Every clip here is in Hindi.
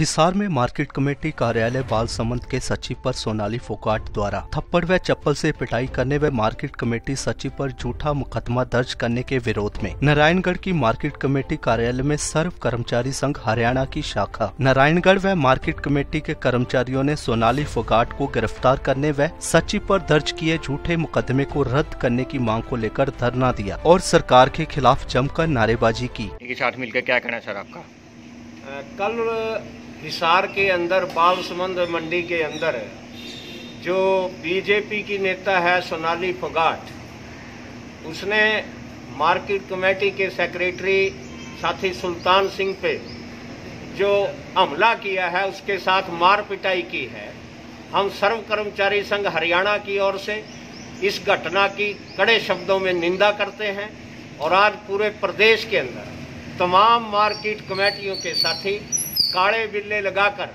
हिसार में मार्केट कमेटी कार्यालय बाल समंद के सचिव पर सोनाली फोकाट द्वारा थप्पड़ व चप्पल से पिटाई करने व मार्केट कमेटी सचिव पर झूठा मुकदमा दर्ज करने के विरोध में नारायणगढ़ की मार्केट कमेटी कार्यालय में सर्व कर्मचारी संघ हरियाणा की शाखा। नारायणगढ़ व मार्केट कमेटी के कर्मचारियों ने सोनाली फोगाट को गिरफ़्तार करने व सचिव पर दर्ज किए झूठे मुकदमे को रद्द करने की मांग को लेकर धरना दिया और सरकार के खिलाफ जमकर नारेबाजी की। साथ मिलकर क्या कहना सर आपका? कल हिसार के अंदर, बाल समंद मंडी के अंदर जो बीजेपी की नेता है सोनाली फोगाट। उसने मार्केट कमेटी के सेक्रेटरी साथी सुल्तान सिंह पे जो हमला किया है, उसके साथ मार पिटाई की है। हम सर्व कर्मचारी संघ हरियाणा की ओर से इस घटना की कड़े शब्दों में निंदा करते हैं और आज पूरे प्रदेश के अंदर तमाम मार्केट कमेटियों के साथी काले बिल्ले लगाकर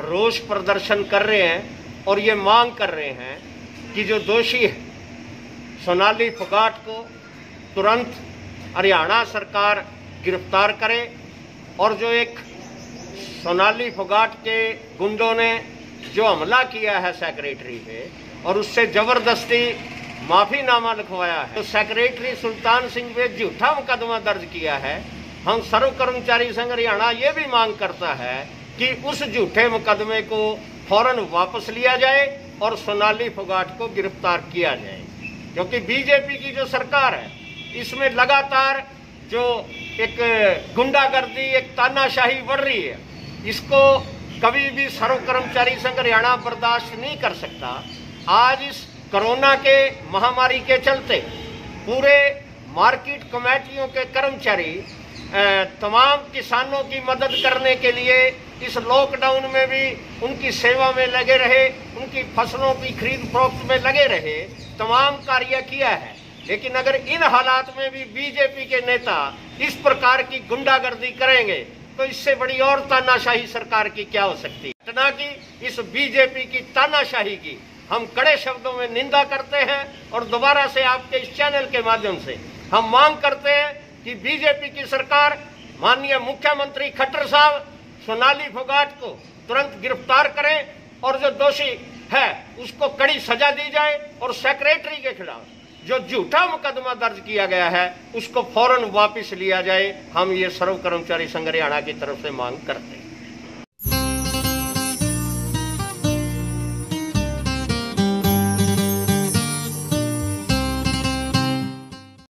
रोष प्रदर्शन कर रहे हैं और ये मांग कर रहे हैं कि जो दोषी है, सोनाली फोगाट को तुरंत हरियाणा सरकार गिरफ़्तार करे और जो एक सोनाली फोगाट के गुंडों ने जो हमला किया है सेक्रेटरी पे और उससे ज़बरदस्ती माफीनामा लिखवाया है तो सेक्रेटरी सुल्तान सिंह पे झूठा मुकदमा दर्ज किया है हम सर्व कर्मचारी संघ हरियाणा ये भी मांग करता है कि उस झूठे मुकदमे को फ़ौरन वापस लिया जाए और सोनाली फोगाट को गिरफ़्तार किया जाए। क्योंकि बीजेपी की जो सरकार है, इसमें लगातार जो एक गुंडागर्दी, एक तानाशाही बढ़ रही है, इसको कभी भी सर्व कर्मचारी संघ हरियाणा बर्दाश्त नहीं कर सकता। आज इस कोरोना के महामारी के चलते पूरे मार्केट कमेटियों के कर्मचारी तमाम किसानों की मदद करने के लिए इस लॉकडाउन में भी उनकी सेवा में लगे रहे, उनकी फ़सलों की खरीद फरोख्त में लगे रहे, तमाम कार्य किया है। लेकिन अगर इन हालात में भी बीजेपी के नेता इस प्रकार की गुंडागर्दी करेंगे तो इससे बड़ी और तानाशाही सरकार की क्या हो सकती है? घटना की इस बीजेपी की तानाशाही की। हम कड़े शब्दों में निंदा करते हैं और दोबारा से आपके इस चैनल के माध्यम से हम मांग करते हैं कि बीजेपी की सरकार माननीय मुख्यमंत्री खट्टर साहब सोनाली फोगाट को तुरंत गिरफ़्तार करें और जो दोषी है उसको कड़ी सजा दी जाए और सेक्रेटरी के खिलाफ जो झूठा मुकदमा दर्ज किया गया है, उसको फ़ौरन वापस लिया जाए। हम ये सर्व कर्मचारी संघ हरियाणा की तरफ़ से मांग करते हैं।